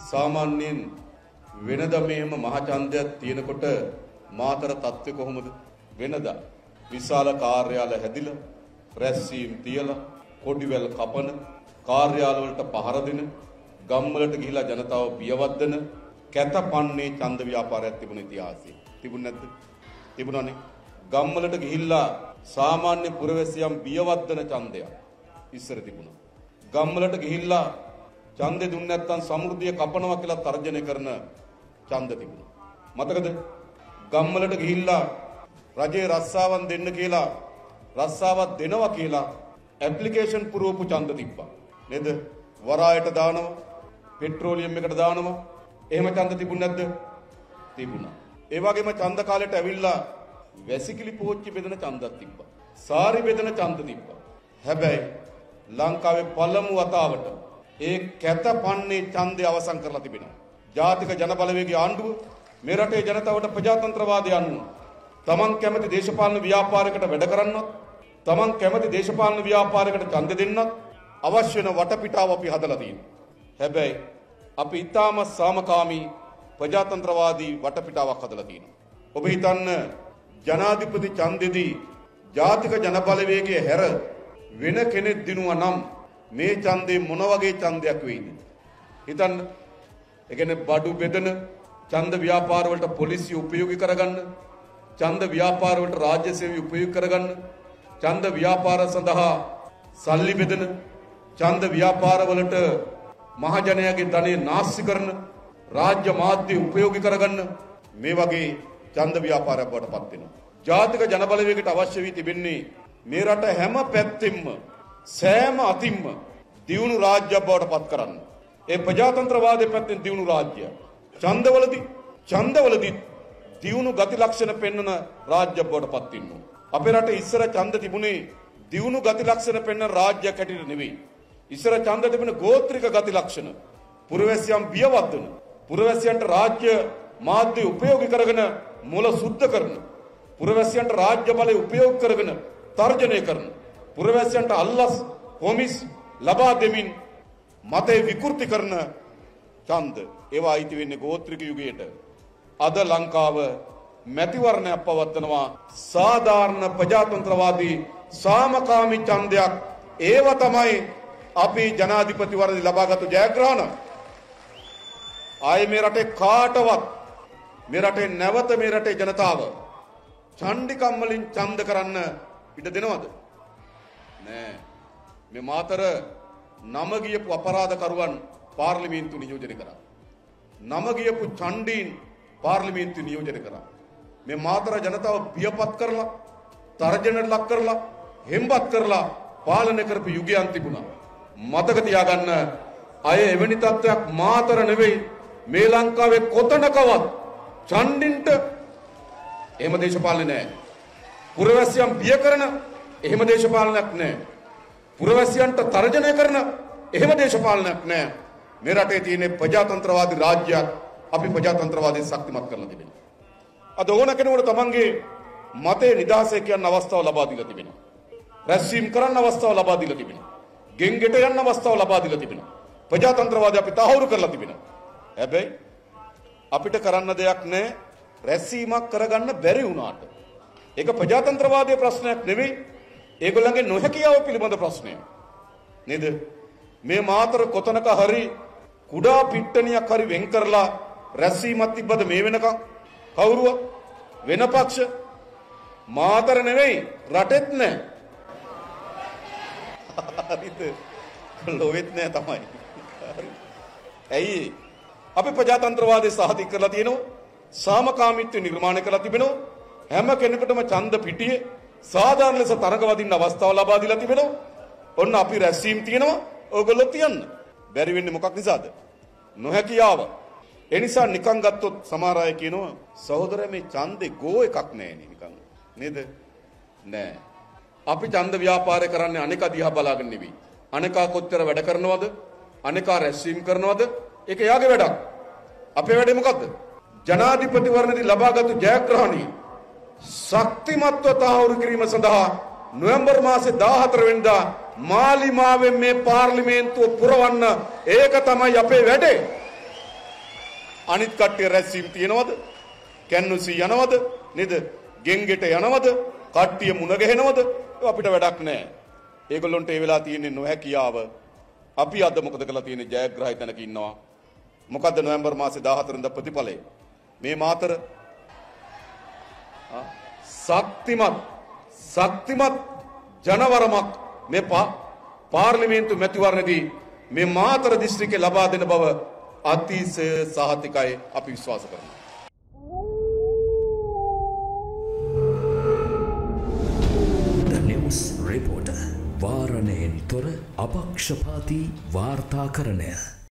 සාමාන්‍යයෙන් වෙනද මෙහෙම මහචන්දයක් තියෙනකොට මාතර තත්ත්වය කොහොමද? වෙනදා විශාල කාර්යාල හැදිලා රැස්වීම් තියලා කොඩිවැල් කපන කාර්යාලවලට පහර දෙන ගම්වලට ගිහිලා ජනතාව බියවද්දන කැතපන්නේ ඡන්ද ව්‍යාපාරයක් තිබුණ ඉතිහාසයේ. තිබුණ නැද්ද? තිබුණානේ. ගම්වලට ගිහිල්ලා සාමාන්‍ය පුරවැසියන් බියවද්දන ඡන්දයක් ඉස්සර තිබුණා. ගම්වලට ගිහිල්ලා ඡන්දෙ දුන්නේ නැත්නම් සමෘද්ධිය කපනවා කියලා තර්ජනය කරන ඡන්ද තිබුණා. මතකද? ගම්වලට ගිහිල්ලා රජේ රස්සාවන් දෙන්න කියලා රස්සාවක් දෙනවා කියලා ඇප්ලිකේෂන් පුරවපු ඡන්ද තිබ්බා. නේද? වරායට දානවා, පෙට්‍රෝලියම් එකට දානවා. එහෙම ඡන්ද තිබුණ නැද්ද? තිබුණා. ඒ වගේම ඡන්ද කාලෙට ඇවිල්ලා වැසිකිලි පෝච්චි බෙදෙන ඡන්දක් තිබ්බා. සාරි බෙදෙන ඡන්ද තිබ්බා. හැබැයි ලංකාවේ පළමු වතාවට ඒ කැතපන්නේ ඡන්දය අවසන් කරලා තිබෙනවා. ජාතික ජනබලවේගයේ ආණ්ඩුව මේ රටේ ජනතාවට ප්‍රජාතන්ත්‍රවාදය අනුව තමන් කැමති දේශපාලන ව්‍යාපාරයකට වැඩ කරන්නත් තමන් කැමති දේශපාලන ව්‍යාපාරයකට ඡන්ද දෙන්නත් අවශ්‍ය වෙන වටපිටාව අපි හදලා තියෙනවා. හැබැයි අපි ඊටාම සාමකාමී ප්‍රජාතන්ත්‍රවාදී වටපිටාවක් හදලා තියෙනවා. ඔබ හිතන්න ජනාධිපති ඡන්දෙදී ජාතික ජනබලවේගයේ හැර වෙන කෙනෙක් දිනුවා නම් මේ ඡන්දේ මොන වගේ ඡන්දයක් වෙයිද? හිතන්න. ඒ කියන්නේ බඩු බෙදන ඡන්ද ව්‍යාපාර වලට පොලිසිය උපයෝගී කරගන්න, ඡන්ද ව්‍යාපාර වලට රාජ්‍ය සේවය උපයෝගී කරගන්න, ඡන්ද ව්‍යාපාර සඳහා සල්ලි බෙදන, ඡන්ද ව්‍යාපාර වලට මහජනයාගේ ධනෙ නාස්ති කරන, රාජ්‍ය මාධ්‍ය උපයෝගී කරගන්න මේ වගේ ඡන්ද ව්‍යාපාරයක් බවට පත් වෙනවා. ජාතික ජනබලවේගයට අවශ්‍ය වී තිබෙන්නේ මේ රට හැම පැත්තෙම සෑම අතින්ම දියුණු රාජ්‍යයක් බවට පත් කරන්න. ඒ ප්‍රජාතන්ත්‍රවාදයේ පැත්තෙන් දියුණු රාජ්‍යයක්. ඡන්දවලදී ඡන්දවලදී දියුණු ගති ලක්ෂණ පෙන්වන රාජ්‍යයක් බවට පත් වෙනවා. අපේ රටේ ඉස්සර ඡන්ද තිබුණේ දියුණු ගති ලක්ෂණ පෙන්වන රාජ්‍යයක් හැටියට නෙවෙයි. ඉස්සර ඡන්ද තිබුණ ගෝත්‍රික ගති ලක්ෂණ. පුරවැසියන් බියවත් වෙන. පුරවැසියන්ට රාජ්‍ය මාධ්‍ය උපයෝගී කරගෙන මුල සුද්ධ කරන. පුරවැසියන්ට රාජ්‍ය බලය උපයෝග කරගෙන තර්ජනය කරන. පුරවැසියන්ට අල්ලස් කොමිස් ලබා දෙමින් මතය විකෘති කරන ඡන්ද ඒවා අයිති වෙන්නේ ගෝත්‍රික යුගයට. අද ලංකාව මැතිවරණයක් පවත්වනවා සාධාරණ ප්‍රජාතන්ත්‍රවාදී සාමකාමී ඡන්දයක් ඒව තමයි අපි ජනාධිපතිවරණය ලබාගත්තු ජයග්‍රහණ. ආයේ මේ රටේ කාටවත් මේ රටේ නැවත මේ රටේ ජනතාව චණ්ඩිකම් වලින් ඡන්ද කරන්න ඉඩ දෙනවද? නෑ. මේ මාතර නම ගියපු අපරාධකරුවන් පාර්ලිමේන්තු නියෝජනය කරා. නම ගියපු ඡණ්ඩීන් පාර්ලිමේන්තු නියෝජනය කරා. මේ මාතර ජනතාව බියපත් කරලා තර්ජනයට ලක් කරලා හෙම්බත් කරලා පාලනය කරපු යුගයන් තිබුණා. මතක තියාගන්න අය එවැනි තත්ත්වයක් මාතර නෙවෙයි මේ ලංකාවේ කොතනකවත් ඡණ්ඩින්ට එහෙම දේශපාලනේ නැහැ. පුරවැසියන් බිය කරන එහෙම දේශපාලනයක් නැහැ. පුරවැසියන්ට තර්ජනය කරන එහෙම දේශපාලනයක් නැහැ. මේ රටේ තියෙන ප්‍රජාතන්ත්‍රවාදී රාජ්‍යයක් අපි ප්‍රජාතන්ත්‍රවාදී ශක්තිමත් කරලා තිබෙනවා. අද ඕන කෙනෙකුට තමන්ගේ මතේ නිදහසේ කියන්න අවස්ථාව ලබා දීලා තිබෙනවා. රැස්වීම කරන්න අවස්ථාව ලබා දීලා තිබෙනවා. ගෙන්ගෙට යන්න අවස්ථාව ලබා දීලා තිබෙනවා. ප්‍රජාතන්ත්‍රවාදය අපි තහවුරු කරලා තිබෙනවා. හැබැයි අපිට කරන්න දෙයක් නැහැ රැස්වීමක් කරගන්න බැරි වුණාට. ඒක ප්‍රජාතන්ත්‍රවාදයේ ප්‍රශ්නයක් නෙවෙයි. ඒගොල්ලන්ගේ නොහැකියාව පිළිබඳ ප්‍රශ්නයක්. නේද? මේ මාතර කොතනක හරි කුඩා පිට්ටනියක් හරි වෙන් කරලා රැස්වීමක් තිබ්බද මේ වෙනකම්? කවුරුවත් වෙන පක්ෂ මාතර නෙවෙයි රටෙත් නෑ. හරිද? ලොවෙත් නෑ තමයි. ඇයි? අපි ප්‍රජාතන්ත්‍රවාදයේ සාහිත කරලා තියෙනවා. සාමකාමීත්වය නිර්මාණය කරලා තිබෙනවා. හැම කෙනෙකුටම ඡන්ද පිටියේ සාධාරණ ලෙස තරඟ වදින්න අවස්ථාව ලබා දීලා තිබෙනවා. ඔන්න අපි රැස්වීම තියෙනවා. ඕගොල්ලෝ තියන්න. බැරි වෙන්නේ මොකක් නිසාද? නොහැකියාව. ඒ නිසා නිකන් ගත්තොත් සමහර අය කියනවා සහෝදරය මේ ඡන්දේ ගෝ එකක් නෑනේ නිකන්. නේද? නෑ. අපි ඡන්ද ව්‍යාපාරය කරන්නේ අනික දිහා බලාගෙන නෙවෙයි. අනිකා කොච්චර වැඩ කරනවද? අනිකා රැස්වීම කරනවද? ඒක යාගේ වැඩක්. අපේ වැඩේ මොකද්ද? ජනාධිපතිවරණදී ලබාගත් ජයග්‍රහණී ශක්තිමත්ව තහවුරු කිරීම සඳහා නොවැම්බර් මාසේ 14 වෙනිදා මාලිමාවෙන් මේ පාර්ලිමේන්තුව පුරවන්න ඒක තමයි අපේ වැඩේ. අනිත් කට්ටිය රැස්වීම් තියනවද? කැන්නුසි යනවද? නේද? ගෙන්ගෙට යනවද? කට්ටිය මුණ ගැහෙනවද? අපිට වැඩක් නැහැ. ඒගොල්ලොන්ට ඒ වෙලා තියෙන්නේ නොහැකියාව. අපි අද මොකද කළා තියෙන්නේ ජයග්‍රහයි තැනක ඉන්නවා. මොකද්ද නොවැම්බර් මාසේ 14 වෙනිදා ප්‍රතිඵලය? මේ මාතර ශක්තිමත් ශක්තිමත් ජනවරමක් මේ පාර්ලිමේන්තු මැතිවරණදී මේ මාතර දිස්ත්‍රික්කේ ලබා දෙන බව අතිශය සහතිකයි අපි විශ්වාස කරනවා. නිවස් රෙපෝට වාරණයෙන් තොර අපක්ෂපාති වාර්තාකරණය